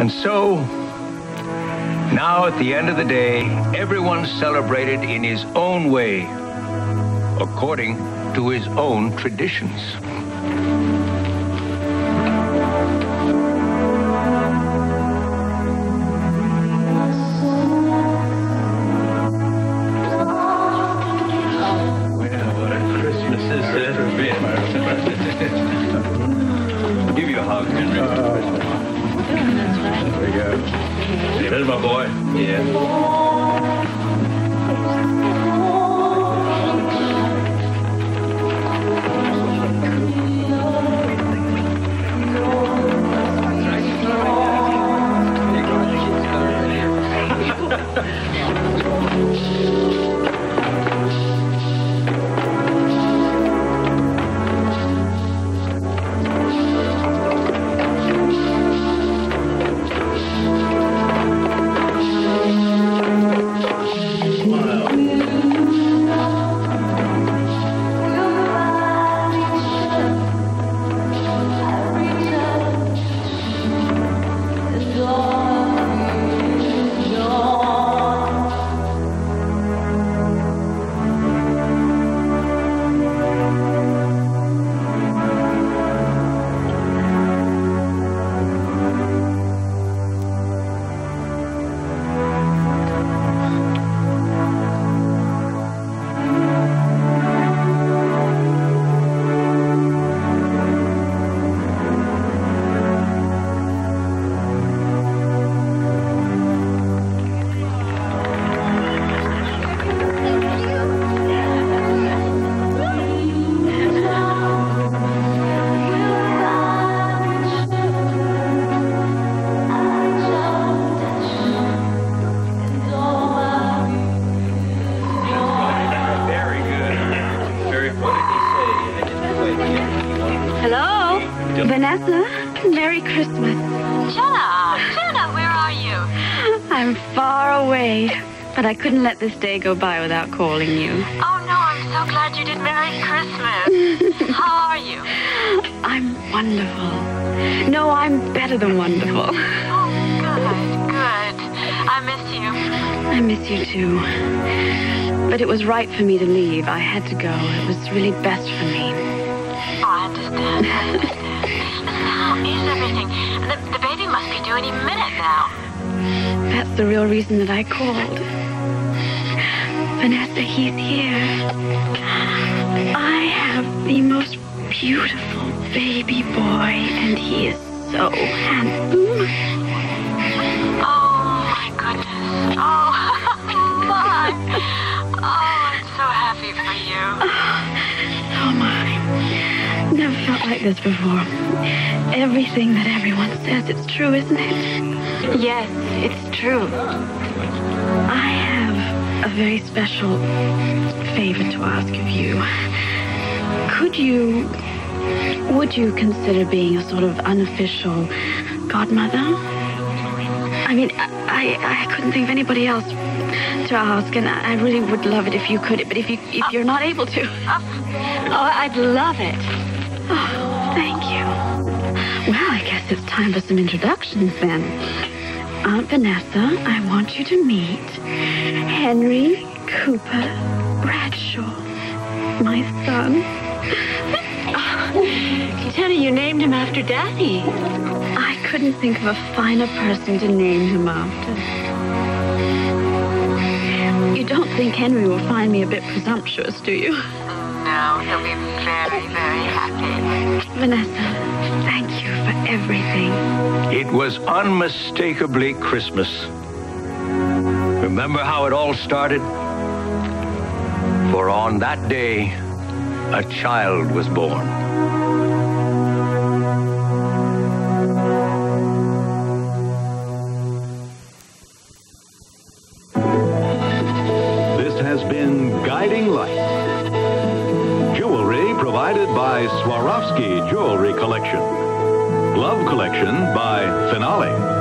And so, now at the end of the day, everyone celebrated in his own way, according to his own traditions. My boy. Yeah. Vanessa, Merry Christmas. Jenna, Jenna, where are you? I'm far away, but I couldn't let this day go by without calling you. Oh no, I'm so glad you did Merry Christmas. How are you? I'm wonderful. No, I'm better than wonderful. Oh, good, good. I miss you. I miss you too. But it was right for me to leave. I had to go. It was really best for me. Oh, I understand. I understand. Any minute now. That's the real reason that I called. Vanessa, he's here. I have the most beautiful baby boy, and he is so handsome. Felt like this before. Everything that everyone says, it's true, isn't it? Yes, it's true. I have a very special favor to ask of you. Could you, would you consider being a sort of unofficial godmother? I mean, I, I, I couldn't think of anybody else to ask, and I I really would love it if you could. But if you if you're not able to, uh, Oh, I'd love it. Oh, thank you. Well, I guess it's time for some introductions then. Aunt Vanessa, I want you to meet Henry Cooper Bradshaw, my son. Jenna, you named him after Daddy. I couldn't think of a finer person to name him after. You don't think Henry will find me a bit presumptuous, do you? No, he'll be very, very happy. Vanessa, thank you for everything. It was unmistakably Christmas. Remember how it all started? For on that day, a child was born. By Swarovski Jewelry Collection. Glove collection by Finale.